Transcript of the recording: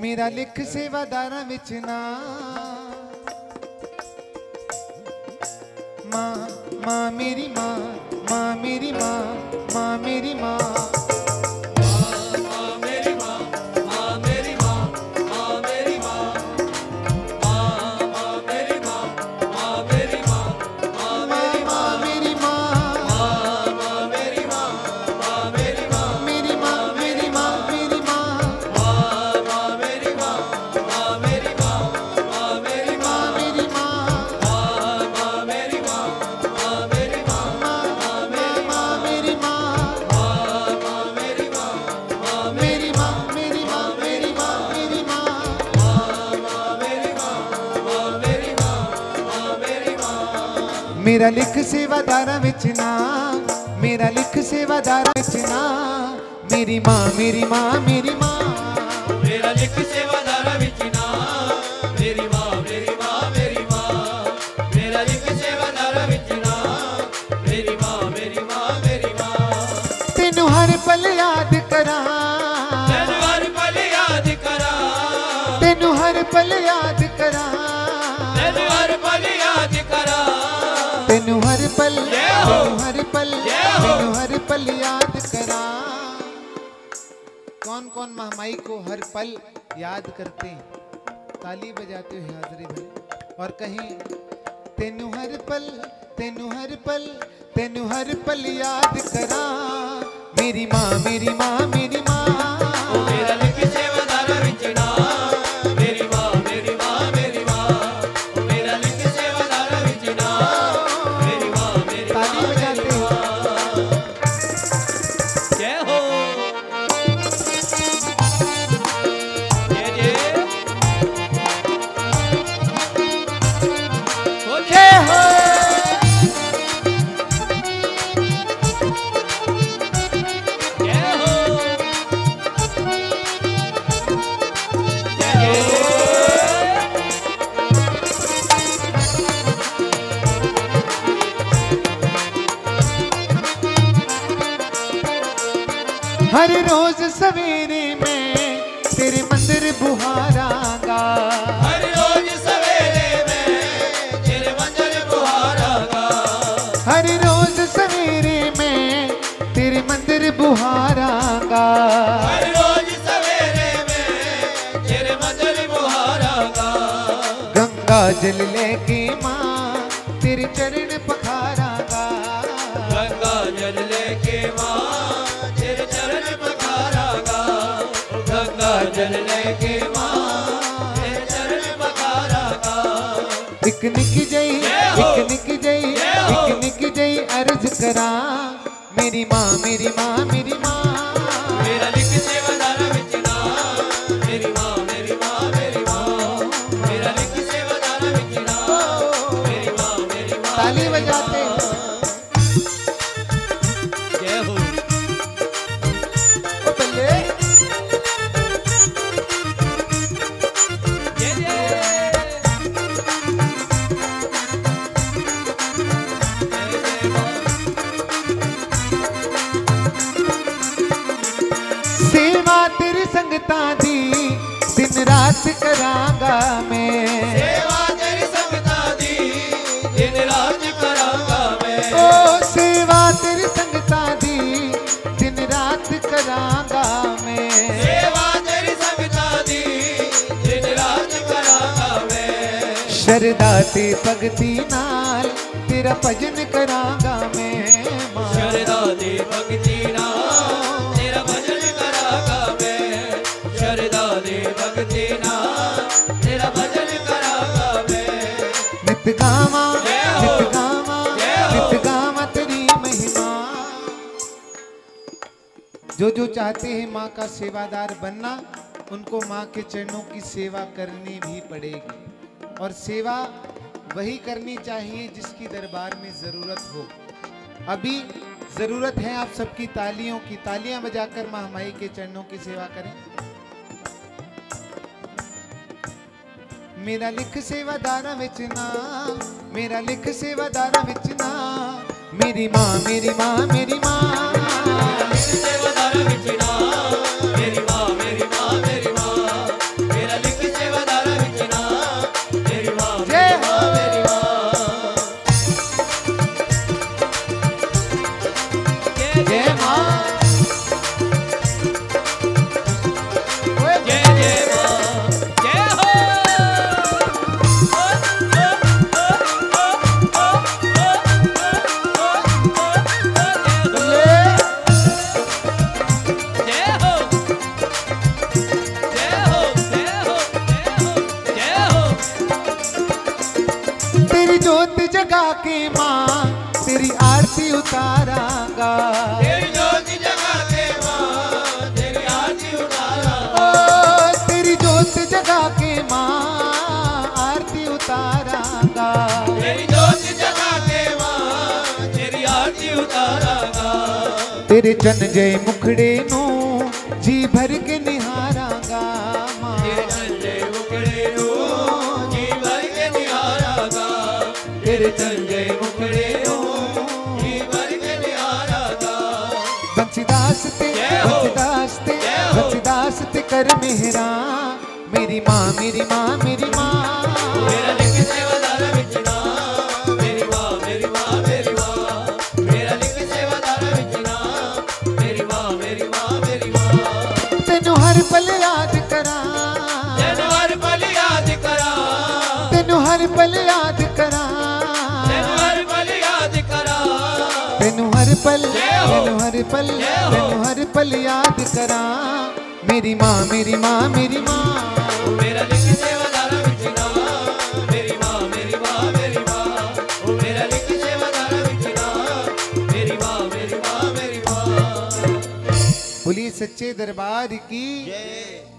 ਮੇਰਾ ਲਿਖ ਸੇਵਾਦਾਰਾਂ ਵਿੱਚ ਨਾ ਮਾਂ ਮਾਂ ਮੇਰੀ ਮਾਂ ਮਾਂ ਮੇਰੀ ਮਾਂ ਮਾਂ ਮੇਰੀ ਮਾਂ ਮੇਰਾ ਲਿਖ ਸੇਵਾਦਾਰਾਂ ਵਿੱਚ ਨਾ ਮੇਰਾ ਲਿਖ ਸੇਵਾਦਾਰਾਂ ਵਿੱਚ ਨਾ ਮੇਰੀ ਮਾਂ ਮੇਰੀ ਮਾਂ ਮੇਰੀ ਮਾਂ ਮੇਰਾ ਲਿਖ ਸੇਵਾਦਾਰਾਂ तेनु हर पल हर पल तेनु हर पल याद करा। कौन कौन महामाई को हर पल याद करते हैं? ताली बजाते हुए हाजरी भर। और कहें तेनु हर पल तेनु हर पल तेनु हर पल याद करा। मेरी माँ मेरी माँ मेरी माँ। हर रोज सवेरे में तेरे मंदिर बुहारागा हर रोज सवेरे में तेरे मंदिर बुहारागा हर रोज सवेरे में तेरे मंदिर बुहारागा हर रोज सवेरे में तेरे मंदिर बुहारागा गंगा जल लेके माँ तेरे चरण पखारा एक निक जई, पिकनिक निक जई, पिकनिक निक जई अर्ज़ करा। मेरी माँ मेरी माँ मेरी माँ। संगता दी दिन रात करांगा मैं। सेवा तेरी संगता दी दिन रात करांगा मैं। ओ सेवा तेरी संगता दी दिन रात करांगा मैं। सेवा तेरी संगता दी दिन रात करांगा मैं। शरदा ते भगती नाल तेरा भजन करांगा जो जो चाहते हैं माँ का सेवादार बनना उनको माँ के चरणों की सेवा करनी भी पड़ेगी और सेवा वही करनी चाहिए जिसकी दरबार में जरूरत हो अभी जरूरत है आप सबकी तालियों की तालियां बजाकर महामाई के चरणों की सेवा करें ਮੇਰਾ ਲਿਖ ਸੇਵਾਦਾਰਾਂ ਵਿੱਚ ਨਾ ਮੇਰਾ ਲਿਖ ਸੇਵਾਦਾਰਾਂ ਵਿੱਚ ਨਾ ਮੇਰੀ ਮਾਂ ਮੇਰੀ ਮਾਂ ਮੇਰੀ ਮਾਂ Vishnu के माँ तेरी आरती उतारांगा। तेरी ज्योति जगा के माँ तेरी आरती उतारा ओ तेरी जोत जगा के माँ आरती उतारांगा। तेरी ज्योति जगा के माँ तेरी आरती उतारागा। तेरे चन जय मुखड़े नु जी भर के बंसीदास ते जय हो। बंसीदास ते जय हो। बंसीदास ते कर मेहरा। मेरी माँ मेरी माँ मेरी माँ। मेरा सेवादार मेरी माँ मेरी माँ मेरी माँ। मेरा लिख सेवादार विचना मेरी माँ मेरी माँ मेरी माँ। तेनु हर पल याद करा। तेनु हर पल याद करा। तेनु हर पल याद करा। पल हो। तेनु हर पल हो। तेनु हर पल याद करा। मेरी माँ मेरी माँ मेरी माँ। मेरा लिख सेवादार विचना मेरी माँ मेरी माँ मेरी माँ। ओ मेरा लिख सेवादार विचना मेरी माँ मेरी माँ मेरी माँ। बोलिए सच्चे दरबार की। जय।